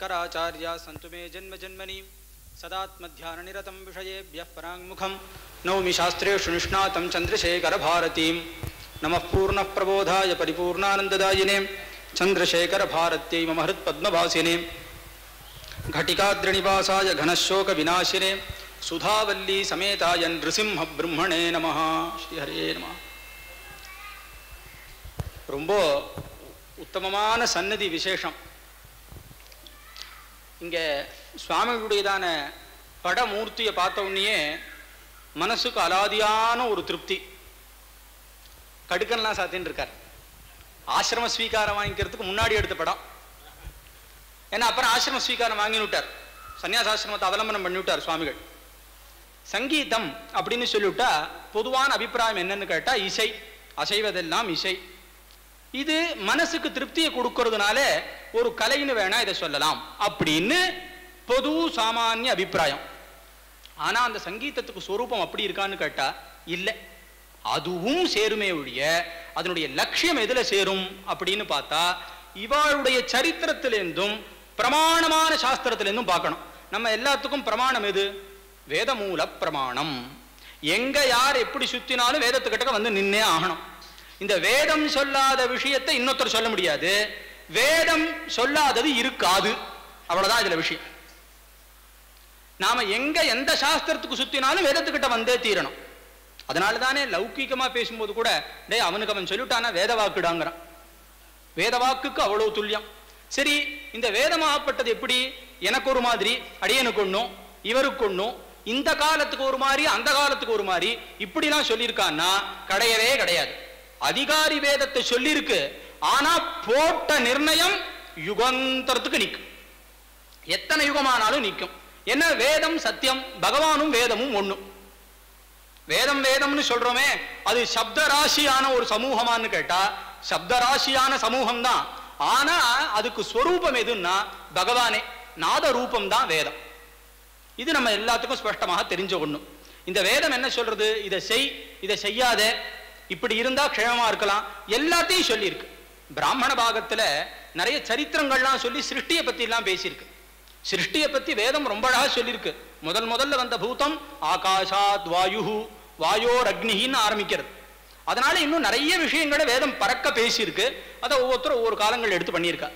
शङ्कराचार्या सन्तु मे जन्मजन्मनि सदात्मध्याननिरतं विषयेभ्यः पराङ्मुखं नौमि शास्त्रेषु निष्णातं चन्द्रशेखरभारतीं नमः पूर्णः प्रबोधाय परिपूर्णानन्ददायिने चन्द्रशेखरभारत्यै मम हृत्पद्मवासिने घटिकाद्रिनिवासाय घनशोकविनाशिने सुधावल्ली समेताय नृसिंहब्रह्मणे नमः श्रीहरे नमः ரொம்ப உத்தமமான சன்னதி விசேஷம் இங்கே சுவாமிகளுடையதான படமூர்த்தியை பார்த்த உடனேயே மனசுக்கு அலாதியான ஒரு திருப்தி. கடுக்கன்லாம் சாத்தின்னு இருக்கார். ஆசிரம ஸ்வீகாரம் வாங்கிக்கிறதுக்கு முன்னாடி எடுத்த படம். ஏன்னா அப்புறம் ஆசிரம ஸ்வீகாரம் வாங்கி விட்டார். சன்னியாசாசிரமத்தை அவலம்பனம் பண்ணிவிட்டார் சுவாமிகள். சங்கீதம் அப்படின்னு சொல்லிவிட்டா பொதுவான அபிப்பிராயம் என்னன்னு கேட்டா இசை. அசைவதெல்லாம் இசை. இது மனசுக்கு திருப்தியை கொடுக்கறதுனால ஒரு கலைன்னு வேணா இதை சொல்லலாம். அப்படின்னு பொது சாமானிய அபிப்பிராயம். ஆனா அந்த சங்கீதத்துக்கு சொரூபம் அப்படி இருக்கான்னு கேட்டா இல்லை. அதுவும் சேருமே ஒழிய அதனுடைய லட்சியம் எதுல சேரும் அப்படின்னு பார்த்தா இவாளுடைய சரித்திரத்திலேருந்தும் பிரமாணமான சாஸ்திரத்திலேருந்தும் பார்க்கணும். நம்ம எல்லாத்துக்கும் பிரமாணம் எது? வேதமூல பிரமாணம். எங்க யார் எப்படி சுத்தினாலும் வேதத்துக்கிட்ட வந்து நின்னே ஆகணும். இந்த வேதம் சொல்லாத விஷயத்தை இன்னொருத்தர் சொல்ல முடியாது. வேதம் சொல்லாதது இருக்காது. அவ்வளவுதான் இதுல விஷயம். நாம எங்க எந்த சாஸ்திரத்துக்கு சுத்தினாலும் வேதத்துக்கிட்ட வந்தே தீரணும். அதனால தானே லௌகீகமா பேசும்போது கூட டேய் அவனுக்கு அவன் சொல்லிட்டானா வேத வாக்குடாங்கிறான் வேத வாக்குக்கு அவ்வளவு துல்லியம். சரி இந்த வேதமாகப்பட்டது எப்படி? எனக்கு ஒரு மாதிரி அடியனுக்கு ஒண்ணும் இவருக்கு ஒண்ணும் இந்த காலத்துக்கு ஒரு மாதிரி அந்த காலத்துக்கு ஒரு மாதிரி இப்படிலாம் சொல்லியிருக்கான்னா கிடையவே கிடையாது. அதிகாரி வேதத்தை சொல்லியிருக்கு. ஆனா போட்ட நிர்ணயம் யுகந்தரத்துக்கு நிற்கும். எத்தனை யுகமானாலும் நிற்கும். என்ன? வேதம் சத்தியம் பகவானும் வேதமும் ஒண்ணும் வேதம் வேதம்னு சொல்றோமே அது சப்த ராசியான ஒரு சமூகமான்னு கேட்டா சப்த ராசியான சமூகம் தான் ஆனா அதுக்கு ஸ்வரூபம் எதுன்னா பகவானே. நாத ரூபம் தான் வேதம். இது நம்ம எல்லாத்துக்கும் ஸ்பஷ்டமாக தெரிஞ்ச ஒண்ணும் இந்த வேதம் என்ன சொல்றது? இதை செய் இதை செய்யாத. இப்படி இருந்தா க்ஷேமமா இருக்கலாம். எல்லாத்தையும் சொல்லியிருக்கு. பிராமண பாகத்துல நிறைய சரித்திரங்கள்லாம் சொல்லி சிருஷ்டியை பத்தி எல்லாம் பேசியிருக்கு. சிருஷ்டியை பத்தி வேதம் ரொம்ப அழகா சொல்லியிருக்கு. முதல் முதல்ல வந்த பூதம் ஆகாஷாத் வாயு வாயோர் அக்னிகின்னு ஆரம்பிக்கிறது. அதனால இன்னும் நிறைய விஷயங்களை வேதம் பறக்க பேசியிருக்கு. அதை ஒவ்வொருத்தரும் ஒவ்வொரு காலங்கள் எடுத்து பண்ணியிருக்கா.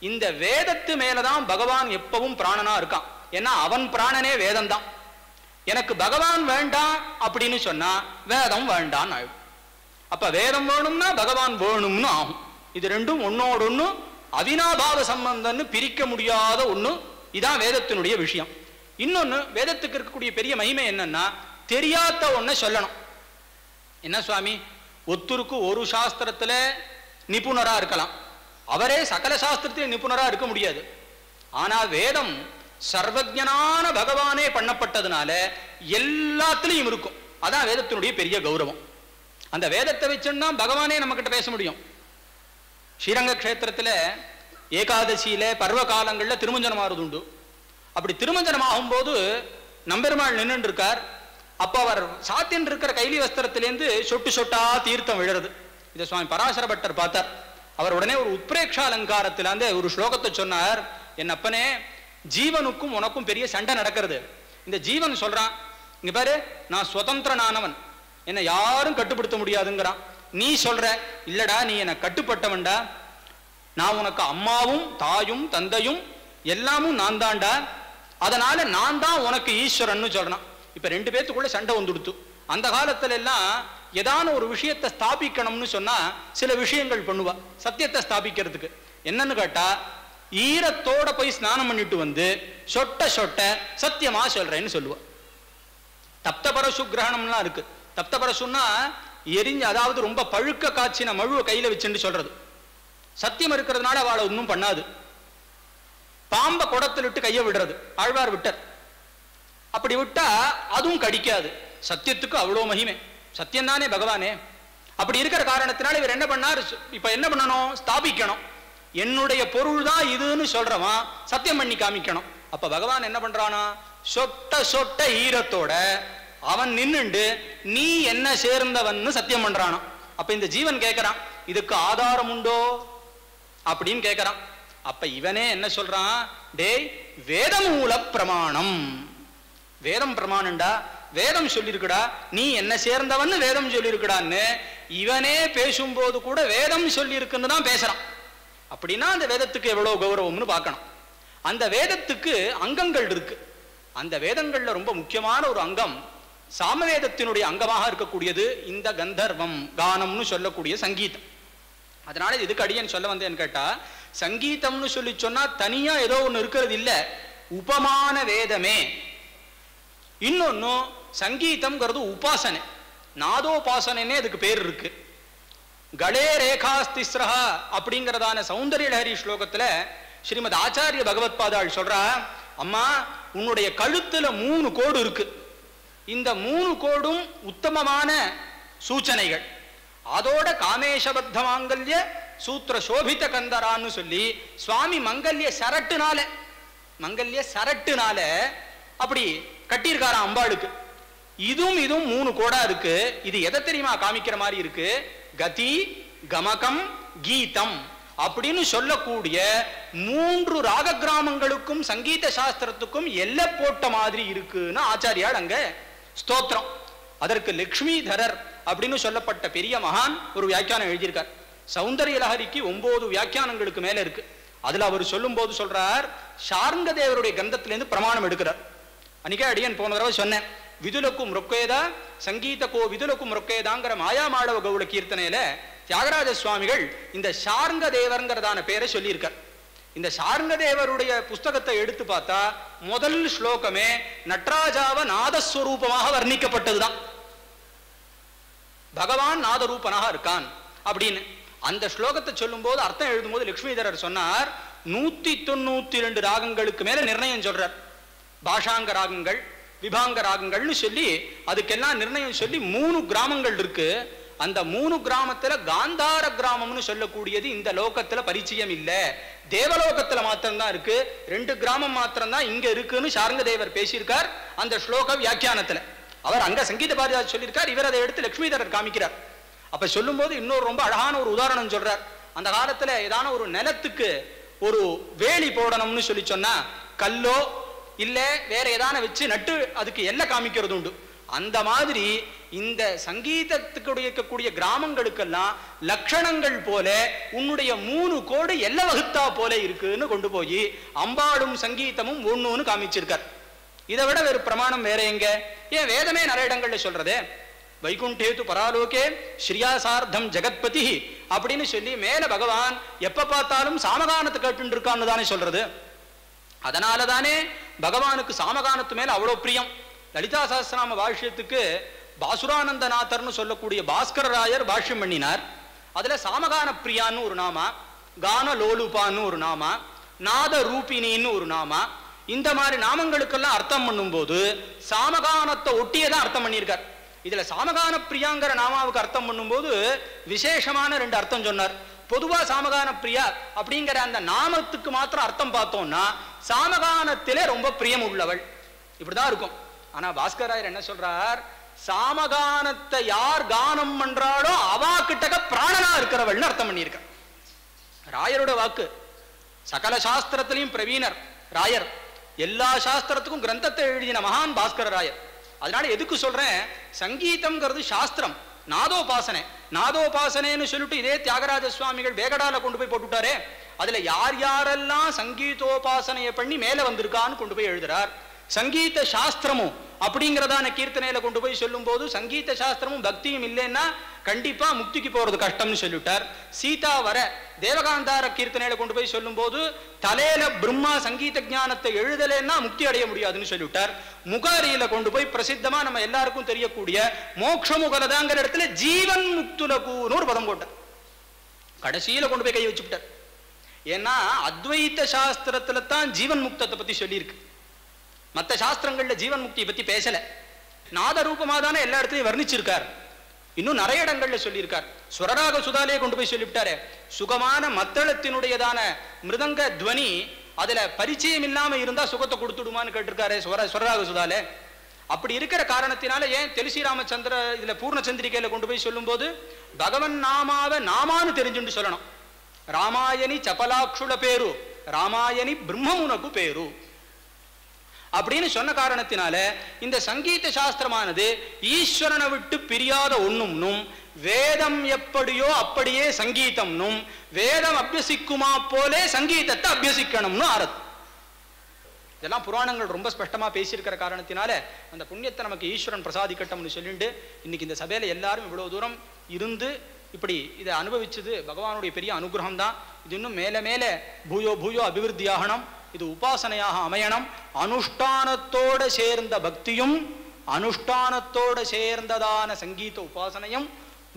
இந்த வேதத்து மேலதான் பகவான் எப்பவும் பிராணனா இருக்கான். ஏன்னா அவன் பிராணனே வேதம் தான் எனக்கு பகவான் வேண்டாம் அப்படின்னு சொன்னா வேதம் வேண்டான்னு ஆயிடும். அப்ப வேதம் வேணும்னா பகவான் வேணும்னு ஆகும். இது ரெண்டும் ஒன்னோடு ஒன்று அவினாபாவ சம்பந்தம்னு பிரிக்க முடியாத ஒன்று இதான் வேதத்தினுடைய விஷயம். இன்னொன்னு வேதத்துக்கு இருக்கக்கூடிய பெரிய மகிமை என்னன்னா தெரியாத ஒன்ன சொல்லணும். என்ன சுவாமி? ஒத்துருக்கு ஒரு சாஸ்திரத்துல நிபுணராக இருக்கலாம். அவரே சகல சாஸ்திரத்திலே நிபுணராக இருக்க முடியாது. ஆனால் வேதம் சர்வஜனான பகவானே பண்ணப்பட்டதுனால எல்லாத்துலேயும் இருக்கும். அதான் வேதத்தினுடைய பெரிய கௌரவம். அந்த வேதத்தை வச்சுன்னா பகவானே நம்ம கிட்ட பேச முடியும். ஸ்ரீரங்க கஷேத்திரத்தில் ஏகாதசியில பருவ காலங்களில் திருமஞ்சனம் ஆறுது உண்டு. அப்படி திருமஞ்சனம் ஆகும்போது நம்பெருமாள் நின்று இருக்கார் அப்போ அவர் சாத்தின் இருக்கிற கைலி வஸ்திரத்திலேருந்து சொட்டு சொட்டா தீர்த்தம் விழுறது. இதை சுவாமி பராசர பட்டர் பார்த்தார். அவர் உடனே ஒரு உத்ரேக்ஷா அலங்காரத்தில் அந்த ஒரு ஸ்லோகத்தை சொன்னார். என் அப்பனே ஜீவனுக்கும் உனக்கும் பெரிய சண்டை நடக்கிறது. இந்த ஜீவன் சொல்றான் இங்க பாரு நான் சுதந்திரனானவன். என்னை யாரும் கட்டுப்படுத்த முடியாதுங்கிறான். நீ சொல்ற இல்லடா நீ என்னை கட்டுப்பட்டவன்டா. நான் உனக்கு அம்மாவும் தாயும் தந்தையும் எல்லாமும் நான் தான்டா அதனால நான் தான் உனக்கு ஈஸ்வரன்னு சொல்றான். இப்ப ரெண்டு பேத்துக்குள்ள சண்டை வந்துடுத்து. அந்த காலத்துல எல்லாம் ஏதான ஒரு விஷயத்தை ஸ்தாபிக்கணும்னு சொன்னா சில விஷயங்கள் பண்ணுவா சத்தியத்தை ஸ்தாபிக்கிறதுக்கு. என்னன்னு கேட்டா ஈரத்தோட போய் ஸ்நானம் பண்ணிட்டு வந்து சொட்ட சொட்ட சத்தியமா சொல்றேன்னு சொல்லுவா. தப்த பரசு கிரகணம்லாம் இருக்கு. தப்தபரசுன்னா எரிஞ்சு அதாவது ரொம்ப பழுக்க காய்ச்சின மழுவை கையில வச்சுன்னு சொல்றது. சத்தியம் இருக்கிறதுனால அவளை ஒன்றும் பண்ணாது. பாம்ப குடத்தில் விட்டு கையை விடுறது. ஆழ்வார் விட்டர். அப்படி விட்டா அதுவும் கடிக்காது. சத்தியத்துக்கு அவ்வளோ மகிமை. சத்தியம் தானே பகவானே? அப்படி இருக்கிற காரணத்தினால இவர் என்ன பண்ணார்? இப்ப என்ன பண்ணணும்? ஸ்தாபிக்கணும். என்னுடைய பொருள் தான் இதுன்னு சொல்றவன் சத்தியம் பண்ணி காமிக்கணும். அப்ப பகவான் என்ன பண்றானா? சொட்ட சொட்ட ஈரத்தோட அவன் நின்னுண்டு நீ என்ன சேர்ந்தவன்னு சத்தியம் பண்றானோ அப்ப இந்த ஜீவன் கேட்கிறான் இதுக்கு ஆதாரம் உண்டோ? அப்படின்னு கேட்கறான் அப்ப இவனே என்ன சொல்றான் டேய் வேதமூல பிரமாணம். வேதம் பிரமாணம்டா வேதம் சொல்லியிருக்குடா நீ என்ன சேர்ந்தவன்னு வேதம் சொல்லியிருக்குடான்னு இவனே பேசும்போது கூட வேதம் சொல்லியிருக்குன்னு தான் பேசுறான். அப்படின்னா அந்த வேதத்துக்கு எவ்வளவு கௌரவம்னு பார்க்கணும். அந்த வேதத்துக்கு அங்கங்கள் இருக்கு. அந்த வேதங்கள்ல ரொம்ப முக்கியமான ஒரு அங்கம் சாமவேதத்தினுடைய அங்கமாக இருக்கக்கூடியது இந்த கந்தர்வம் கானம்னு சொல்லக்கூடிய சங்கீதம். அதனால இதுக்கு அடியன் சொல்ல வந்தேன்னு கேட்டா சங்கீதம்னு சொல்லி சொன்னா தனியா ஏதோ ஒண்ணு இருக்கிறது இல்ல. உபமான வேதமே. இன்னொன்னு சங்கீதம்ங்கிறது உபாசனை. நாதோபாசனைன்னே அதுக்கு பேர் இருக்கு. கடே ரேகா ஸ்திஸ்ரஹா அப்படிங்கிறதான சௌந்தரிய லஹரி ஸ்லோகத்துல ஸ்ரீமத் ஆச்சாரிய பகவத் பாதாள் சொல்றா அம்மா உன்னுடைய கழுத்துல மூணு கோடு இருக்கு. இந்த மூணு கோடும் உத்தமமான சூச்சனைகள். அதோட காமேஷபத்த மாங்கல்ய சூத்திர சோபித்த கந்தரான்னு சொல்லி சுவாமி மங்கல்ய சரட்டுனால மங்கல்ய சரட்டுனால அப்படி கட்டியிருக்காராம் அம்பாளுக்கு. இதுவும் இதுவும் மூணு கோடா இருக்கு. இது எதை தெரியுமா காமிக்கிற மாதிரி இருக்கு? கதி கமகம் கீதம் அப்படின்னு சொல்லக்கூடிய மூன்று ராக கிராமங்களுக்கும் சங்கீத சாஸ்திரத்துக்கும் எல்லை போட்ட மாதிரி இருக்குன்னு ஆச்சாரியால் அங்க ஸ்தோத்திரம். அதற்கு லக்ஷ்மிதரர் அப்படின்னு சொல்லப்பட்ட பெரிய மகான் ஒரு வியாக்கியானம் எழுதியிருக்கார். சௌந்தரிய லஹரிக்கு ஒன்பது வியாக்கியானங்களுக்கு மேல இருக்கு. அதுல அவர் சொல்லும் போது சொல்றார் சார்ந்த தேவருடைய கந்தத்திலேருந்து பிரமாணம் எடுக்கிறார். அன்னைக்கே அடியன் போன தடவை சொன்னேன் விதுலக்கும் ரொக்கேதா சங்கீதக்கோ விதுலக்கும் ரொக்கேதாங்கிற மாயா மாடவ கவுள கீர்த்தனையில தியாகராஜ சுவாமிகள் இந்த சார்ந்த தேவருங்கிறதான பேரை சொல்லியிருக்கார். இந்த சார்ந்ததேவருடைய புஸ்தகத்தை எடுத்து பார்த்தா முதல் ஸ்லோகமே நட்ராஜாவ நாதஸ்வரூபமாக வர்ணிக்கப்பட்டதுதான். பகவான் நாதரூபனாக இருக்கான் அப்படின்னு. அந்த ஸ்லோகத்தை சொல்லும்போது அர்த்தம் எழுதும்போது லட்சுமிதரர் சொன்னார் நூத்தி தொண்ணூத்தி ரெண்டு ராகங்களுக்கு மேல நிர்ணயம் சொல்றார். பாஷாங்க ராகங்கள் விபாங்க ராகங்கள்னு சொல்லி அதுக்கெல்லாம் நிர்ணயம் சொல்லி மூணு கிராமங்கள் இருக்கு. அந்த மூணு கிராமத்துல காந்தார கிராமம்னு சொல்லக்கூடியது இந்த லோகத்துல பரிச்சயம் இல்ல. தேவலோகத்துல மாத்திரம்தான் இருக்கு. ரெண்டு கிராமம் மாத்திரம்தான் இங்க இருக்குன்னு சாரங்க தேவர் பேசியிருக்கார் அந்த ஸ்லோக வியாக்கியானத்துல. அவர் அங்க சங்கீத பாரதியார் சொல்லியிருக்கார் இவர் அதை எடுத்து லட்சுமிதரர் காமிக்கிறார். அப்ப சொல்லும்போது இன்னொரு ரொம்ப அழகான ஒரு உதாரணம் சொல்றார். அந்த காலத்துல ஏதான ஒரு நிலத்துக்கு ஒரு வேலி போடணும்னு சொல்லி சொன்னா கல்லோ இல்ல வேற ஏதான வச்சு நட்டு அதுக்கு எல்லை காமிக்கிறது உண்டு அந்த மாதிரி இந்த சங்கீதத்துக்கு இருக்கக்கூடிய கிராமங்களுக்கெல்லாம் லட்சணங்கள் போல உன்னுடைய மூணு கோடு எல்ல வகுத்தா போல இருக்குன்னு கொண்டு போய் அம்பாடும் சங்கீதமும் ஒண்ணுன்னு காமிச்சிருக்கார். இதை விட வேறு பிரமாணம் வேற எங்க? ஏன் வேதமே நிறைய இடங்கள்ல சொல்றதே? வைகுண்டேது பராலோகே ஸ்ரீயாசார்த்தம் ஜெகத்பதி அப்படின்னு சொல்லி மேல பகவான் எப்ப பார்த்தாலும் சாமகானத்தை கேட்டு இருக்கான்னு தானே சொல்றது. அதனால தானே பகவானுக்கு சாமகானத்து மேல அவ்வளவு பிரியம். லலிதா சாஸ்திரநாம பாஷ்யத்துக்கு பாசுரானந்தநாதர்னு சொல்லக்கூடிய பாஸ்கர ராயர் பாஷ்யம் பண்ணினார். அதில் சாமகான பிரியான்னு ஒரு நாமா கான லோலுபான்னு ஒரு நாமா நாத ரூபினின்னு ஒரு நாமா இந்த மாதிரி நாமங்களுக்கெல்லாம் அர்த்தம் பண்ணும்போது சாமகானத்தை ஒட்டியே தான் அர்த்தம் பண்ணியிருக்கார். இதில் சாமகான பிரியாங்கிற நாமாவுக்கு அர்த்தம் பண்ணும்போது விசேஷமான ரெண்டு அர்த்தம் சொன்னார். பொதுவாக சாமகான பிரியா அப்படிங்கிற அந்த நாமத்துக்கு மாத்திரம் அர்த்தம் பார்த்தோம்னா சாமகானத்திலே ரொம்ப பிரியம் உள்ளவள் இப்படிதான் இருக்கும். ஆனா பாஸ்கராயர் என்ன சொல்றார்? சாமகானத்தை யார் கானம் பண்றாளோ அவா கிட்டக பிராணனா இருக்கிறவள்னு அர்த்தம் பண்ணியிருக்க ராயரோட வாக்கு சகல சாஸ்திரத்திலையும் பிரவீனர் ராயர் எல்லா சாஸ்திரத்துக்கும் கிரந்தத்தை எழுதின மகான் பாஸ்கர ராயர். அதனால எதுக்கு சொல்றேன்? சங்கீதம்ங்கிறது சாஸ்திரம் நாதோபாசனை. நாதோபாசனைன்னு சொல்லிட்டு இதே தியாகராஜ சுவாமிகள் வேகடால கொண்டு போய் போட்டுட்டாரே அதுல யார் யாரெல்லாம் சங்கீதோபாசனையை பண்ணி மேல வந்திருக்கான்னு கொண்டு போய் எழுதுறார். சங்கீத சாஸ்திரமும் அப்படிங்கிறதான கீர்த்தனையில கொண்டு போய் சொல்லும் போது சங்கீத சாஸ்திரமும் பக்தியும் இல்லைன்னா கண்டிப்பா முக்திக்கு போறது கஷ்டம்னு சொல்லிட்டார் சீதா வர தேவகாந்தார கீர்த்தனையில கொண்டு போய் சொல்லும் போது தலையில பிரம்மா சங்கீத ஞானத்தை எழுதலைன்னா முக்தி அடைய முடியாதுன்னு சொல்லிவிட்டார். முகாரியில கொண்டு போய் பிரசித்தமா நம்ம எல்லாருக்கும் தெரியக்கூடிய மோட்ச முகலதாங்கிற இடத்துல ஜீவன் முக்துலகுன்னு ஒரு பதம் போட்டார். கடைசியில கொண்டு போய் கை வச்சுட்டார் ஏன்னா அத்வைத்த சாஸ்திரத்துல தான் ஜீவன் முக்தத்தை பத்தி சொல்லியிருக்கு. மற்ற சாஸ்திரங்கள்ல ஜீவன் முக்தியை பத்தி பேசல. நாதரூபமாக தானே எல்லா இடத்துலையும் வர்ணிச்சிருக்கார். இன்னும் நிறைய இடங்கள்ல சொல்லியிருக்கார். சுரராக சுதாலையை கொண்டு போய் சொல்லிவிட்டாரு. சுகமான மத்தளத்தினுடையதான மிருதங்க துவனி அதுல பரிச்சயம் இல்லாமல் இருந்தா சுகத்தை கொடுத்துடுமான்னு கேட்டிருக்காரு சுவர சுரராக சுதாலே. அப்படி இருக்கிற காரணத்தினால ஏன் தெலுசி ராமச்சந்திர பூர்ண பூர்ணச்சந்திரிகையில கொண்டு போய் சொல்லும்போது பகவன் நாமாவ நாமான்னு தெரிஞ்சுட்டு சொல்லணும். ராமாயணி சபலாட்சுள பேரு ராமாயணி பிரம்மமுனக்கு பேரு. அப்படின்னு சொன்ன காரணத்தினால இந்த சங்கீத சாஸ்திரமானது ஈஸ்வரனை விட்டு பிரியாத ஒண்ணும்னும் வேதம் எப்படியோ அப்படியே சங்கீதம்னும் வேதம் அபியசிக்குமா போலே சங்கீதத்தை அபியசிக்கணும்னு ஆரத் இதெல்லாம் புராணங்கள் ரொம்ப ஸ்பஷ்டமா பேசியிருக்கிற காரணத்தினால அந்த புண்ணியத்தை நமக்கு ஈஸ்வரன் பிரசாதிக்கட்டும்னு சொல்லிட்டு இன்னைக்கு இந்த சபையில எல்லாரும் இவ்வளவு தூரம் இருந்து இப்படி இதை அனுபவிச்சது பகவானுடைய பெரிய அனுகிரகம் தான் இது இன்னும் மேல மேல பூயோ பூயோ அபிவிருத்தியாகணும். இது உபாசனையாக அமையணும். அனுஷ்டானத்தோட சேர்ந்த பக்தியும் அனுஷ்டானத்தோட சேர்ந்ததான சங்கீத உபாசனையும்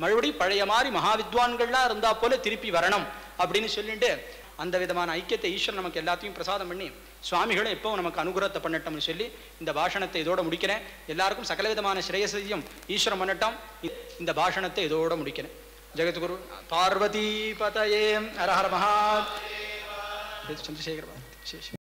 மறுபடி பழைய மாதிரி மகாவித்வான்கள்லாம் இருந்தா போல திருப்பி வரணும் அப்படின்னு சொல்லிட்டு அந்த விதமான ஐக்கியத்தை ஈஸ்வரன் நமக்கு எல்லாத்தையும் பிரசாதம் பண்ணி சுவாமிகளும் எப்பவும் நமக்கு அனுகிரகத்தை பண்ணட்டும்னு சொல்லி இந்த பாஷணத்தை இதோட முடிக்கிறேன். எல்லாருக்கும் சகல விதமான ஸ்ரேயசையும் ஈஸ்வரன் பண்ணட்டும். இந்த பாஷணத்தை இதோட முடிக்கிறேன். ஜெகத்குரு பார்வதி பதயே அரஹர மகா சந்திரசேகர் பாபு. சரி, சரி.